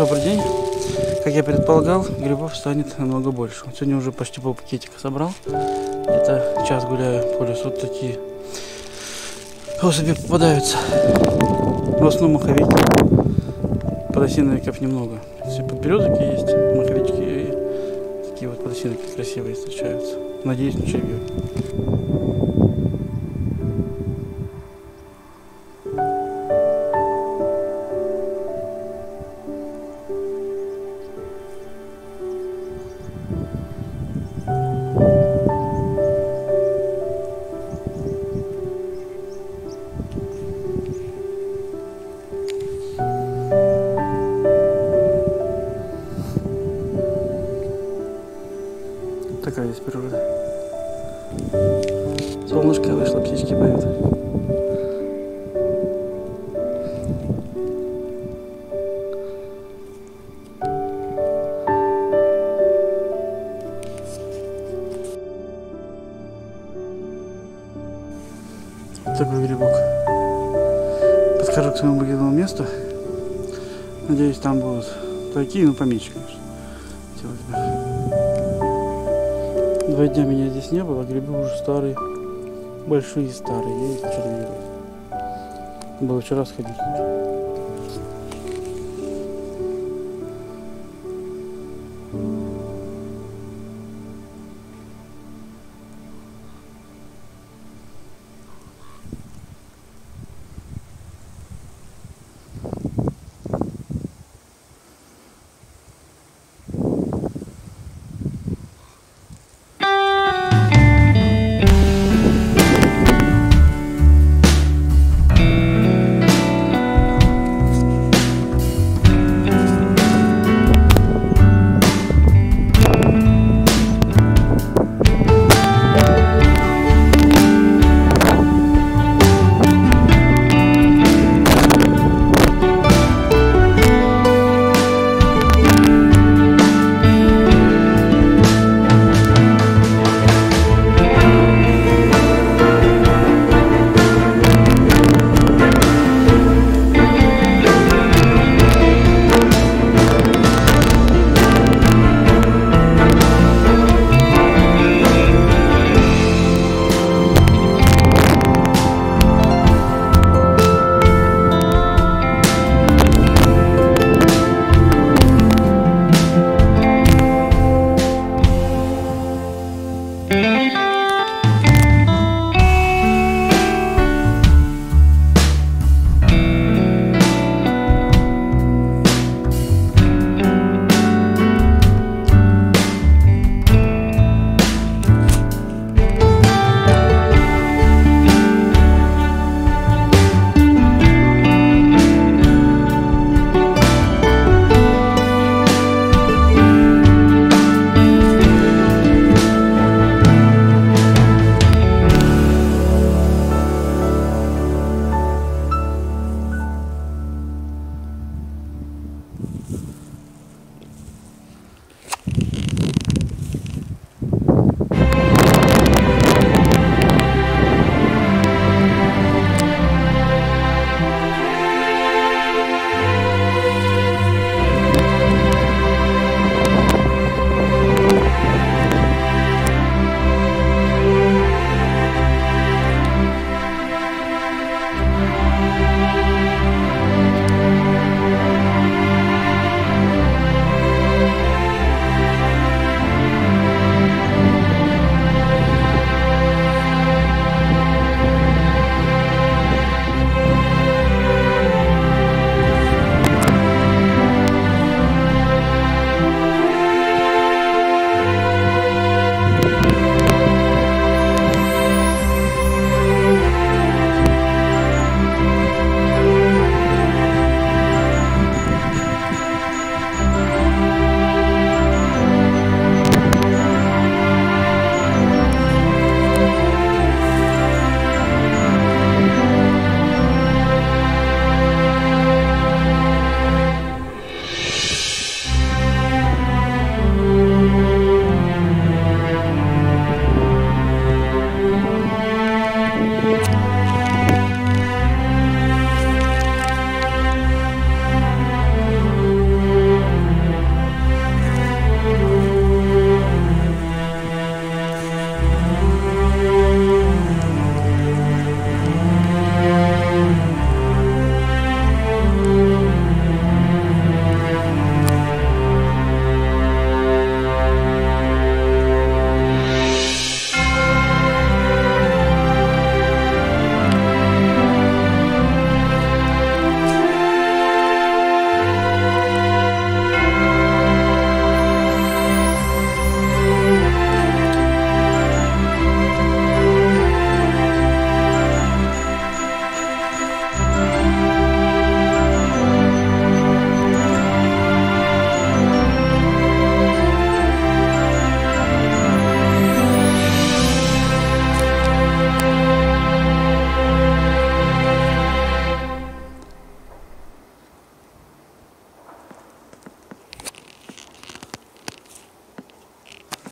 Добрый день. Как я предполагал, грибов станет намного больше. Сегодня уже почти пол пакетика собрал. Где-то час гуляю по лесу. Вот такие особи попадаются. В основном маховики. Подосиновиков немного. Все подберезки есть, маховички и такие вот подосиновики красивые встречаются. Надеюсь, на Такая здесь природа. Солнышко вышло, птички поют. Вот такой грибок. Подхожу к своему любимому месту. Надеюсь, там будут такие, ну поменьше, конечно. Бы. Два дня меня здесь не было, грибы уже старые, большие старые, есть червивые. Было вчера сходить.